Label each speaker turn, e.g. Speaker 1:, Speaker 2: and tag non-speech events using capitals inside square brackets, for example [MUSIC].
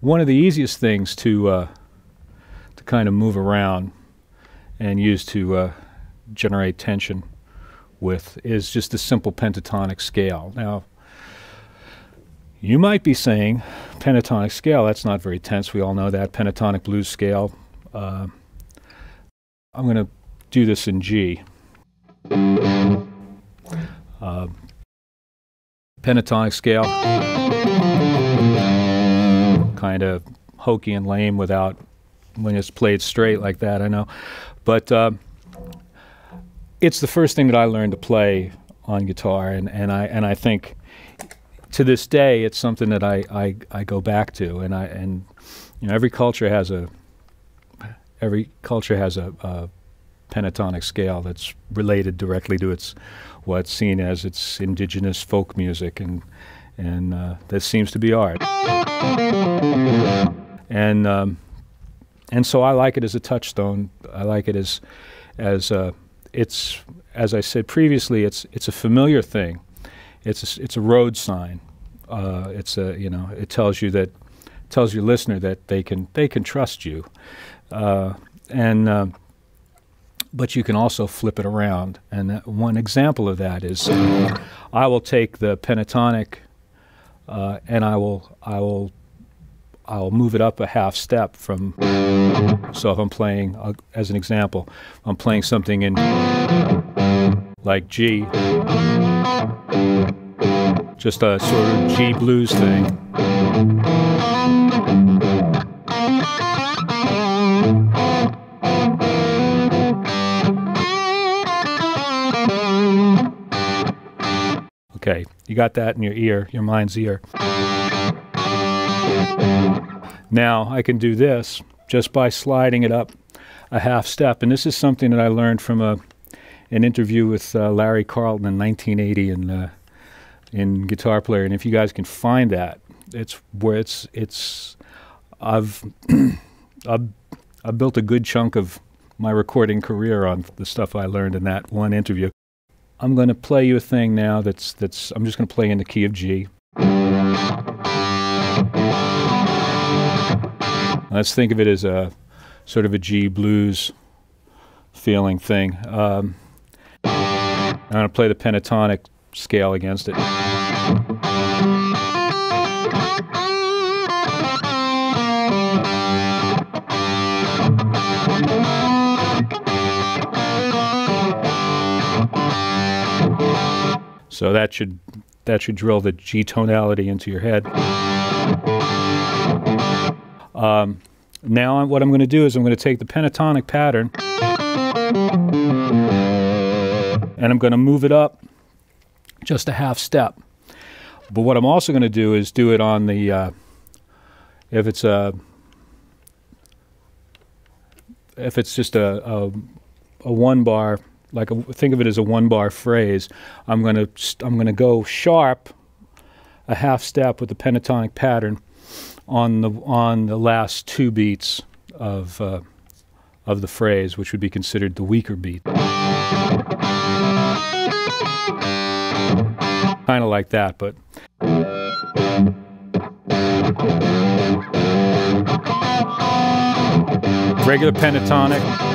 Speaker 1: one of the easiest things to uh, to kind of move around and use to uh, generate tension with is just a simple pentatonic scale. Now, you might be saying pentatonic scale, that's not very tense. We all know that. Pentatonic blues scale. Uh, I'm going to do this in G. Uh, pentatonic scale. Kind of hokey and lame without when it's played straight like that, I know. But uh, it's the first thing that I learned to play on guitar, and, and I and I think to this day it's something that I, I, I go back to, and I and you know every culture has a every culture has a, a pentatonic scale that's related directly to its what's seen as its indigenous folk music, and and uh, that seems to be art. And um, and so I like it as a touchstone. I like it as as uh, it's as I said previously. It's it's a familiar thing. It's a, it's a road sign. Uh, it's a you know it tells you that tells your listener that they can they can trust you, uh, and uh, but you can also flip it around. And one example of that is I will take the pentatonic uh, and I will I will I'll move it up a half step from. So if I'm playing, uh, as an example, I'm playing something in like G, just a sort of G blues thing. Okay, you got that in your ear, your mind's ear. Now I can do this just by sliding it up a half step. And this is something that I learned from a, an interview with uh, Larry Carlton in 1980 in, uh, in Guitar Player. And if you guys can find that, it's where it's, it's I've, [CLEARS THROAT] I've, I've built a good chunk of my recording career on the stuff I learned in that one interview. I'm going to play you a thing now that's, that's I'm just going to play in the key of G. Let's think of it as a sort of a G blues feeling thing. Um, I'm going to play the pentatonic scale against it. So that should that should drill the G tonality into your head. Um, now what I'm going to do is I'm going to take the pentatonic pattern and I'm going to move it up just a half step. But what I'm also going to do is do it on the, uh, if it's a, if it's just a, a, a one bar, like a, think of it as a one bar phrase, I'm going to, I'm going to go sharp a half step with the pentatonic pattern on the on the last two beats of uh, of the phrase, which would be considered the weaker beat. Kind of like that, but. Regular pentatonic.